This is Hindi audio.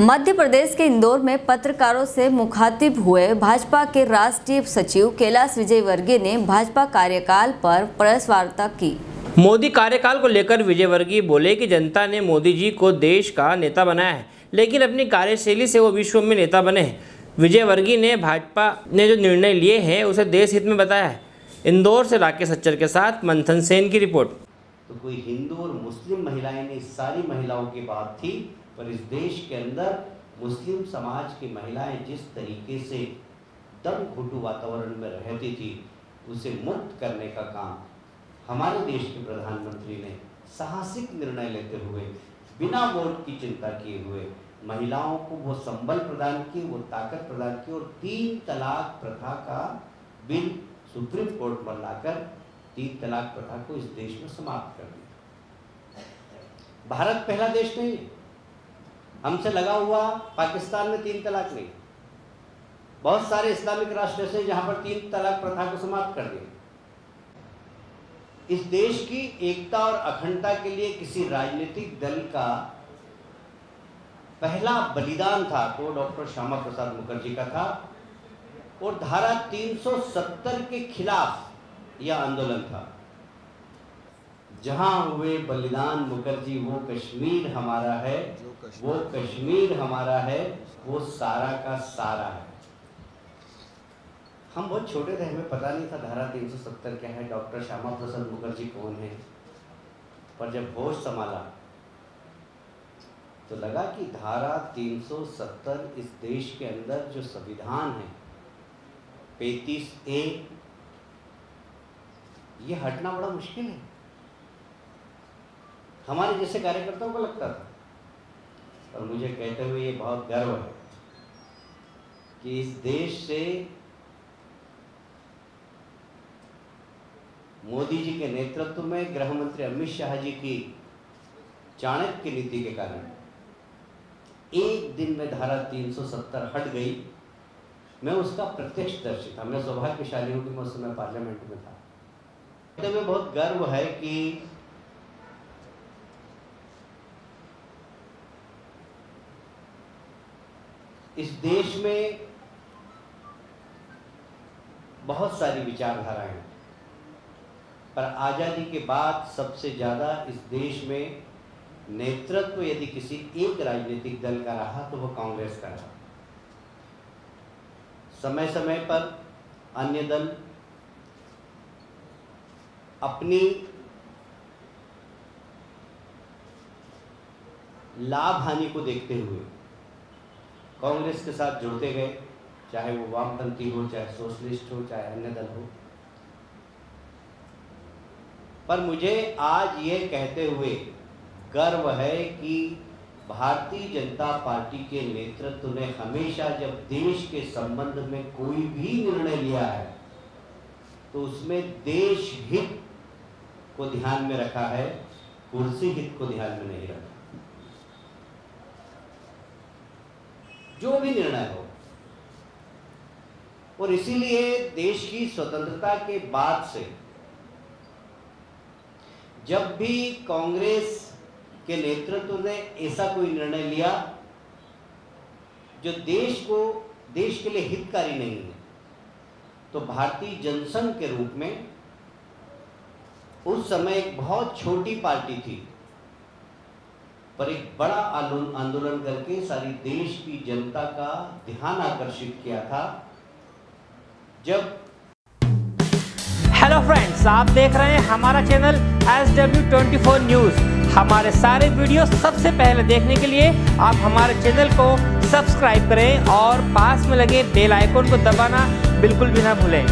मध्य प्रदेश के इंदौर में पत्रकारों से मुखातिब हुए भाजपा के राष्ट्रीय सचिव कैलाश विजयवर्गीय ने भाजपा कार्यकाल पर प्रेस वार्ता की। मोदी कार्यकाल को लेकर विजयवर्गीय बोले कि जनता ने मोदी जी को देश का नेता बनाया है लेकिन अपनी कार्यशैली से वो विश्व में नेता बने हैं। विजयवर्गीय ने भाजपा ने जो निर्णय लिए हैं उसे देश हित में बताया है। इंदौर से राकेश सच्चर के साथ मंथन सेन की रिपोर्ट। तो कोई हिंदू और मुस्लिम महिलाएँ नहीं सारी महिलाओं की बात थी। पर इस देश के अंदर मुस्लिम समाज की महिलाएँ जिस तरीके से दम घुटू वातावरण में रहती थी, उसे मुक्त करने का काम हमारे देश के प्रधानमंत्री ने साहसिक निर्णय लेते हुए, बिना वोट की चिंता किए हुए, महिलाओं को वो संबल प्रदान किए, वो ताकत प्रदान की और तीन तलाक प्रथा का बिल सुप्रीम कोर्ट पर लाकर तीन तलाक प्रथा को इस देश में समाप्त कर दिया। भारत पहला देश नहीं है। हमसे लगा हुआ पाकिस्तान में तीन तलाक नहीं। बहुत सारे इस्लामिक राष्ट्र ऐसे जहाँ पर तीन तलाक प्रथा को समाप्त कर दिया। इस देश की एकता और अखंडता के लिए किसी राजनीतिक दल का पहला बलिदान था तो डॉक्टर श्यामा प्रसाद मुखर्जी का था, और धारा 370 के खिलाफ यह आंदोलन था। जहाँ हुए बलिदान मुखर्जी, वो कश्मीर हमारा है, वो कश्मीर हमारा है, वो सारा का सारा है। हम बहुत छोटे थे, हमें पता नहीं था धारा 370 क्या है, डॉक्टर श्यामा प्रसाद मुखर्जी कौन है। पर जब होश संभाला तो लगा कि धारा 370 इस देश के अंदर जो संविधान है, पैंतीस ए, ये हटना बड़ा मुश्किल है। हमारे जैसे कार्यकर्ताओं को लगता था। और मुझे कहते हुए ये बहुत गर्व है कि इस देश से मोदी जी के नेतृत्व में गृह मंत्री अमित शाह जी की चाणक्य नीति के कारण एक दिन में धारा 370 हट गई। मैं उसका प्रत्यक्ष दर्शी था। मैं सौभाग्यशाली हूँ कि मैं उस समय पार्लियामेंट में था। हुए बहुत गर्व है कि इस देश में बहुत सारी विचारधाराएँ हैं। पर आज़ादी के बाद सबसे ज़्यादा इस देश में नेतृत्व यदि किसी एक राजनीतिक दल का रहा तो वो कांग्रेस का रहा। समय समय पर अन्य दल अपनी लाभ हानि को देखते हुए कांग्रेस के साथ जुड़ते गए, चाहे वो वामपंथी हो, चाहे सोशलिस्ट हो, चाहे अन्य दल हो। पर मुझे आज ये कहते हुए गर्व है कि भारतीय जनता पार्टी के नेतृत्व ने हमेशा जब देश के संबंध में कोई भी निर्णय लिया है तो उसमें देश हित को ध्यान में रखा है, कुर्सी हित को ध्यान में नहीं रखा। जो भी निर्णय हो। और इसीलिए देश की स्वतंत्रता के बाद से जब भी कांग्रेस के नेतृत्व ने ऐसा कोई निर्णय लिया, जो देश को, देश के लिए हितकारी नहीं है तो भारतीय जनसंघ के रूप में उस समय एक बहुत छोटी पार्टी थी। पर एक बड़ा आंदोलन करके सारी देश की जनता का ध्यान आकर्षित किया था। जब हेलो फ्रेंड्स आप देख रहे हैं हमारा channel S W twenty four news हमारे सारे वीडियो सबसे पहले देखने के लिए आप हमारे चैनल को सब्सक्राइब करें और पास में लगे बेल आइकन को दबाना बिल्कुल भी ना भूलें।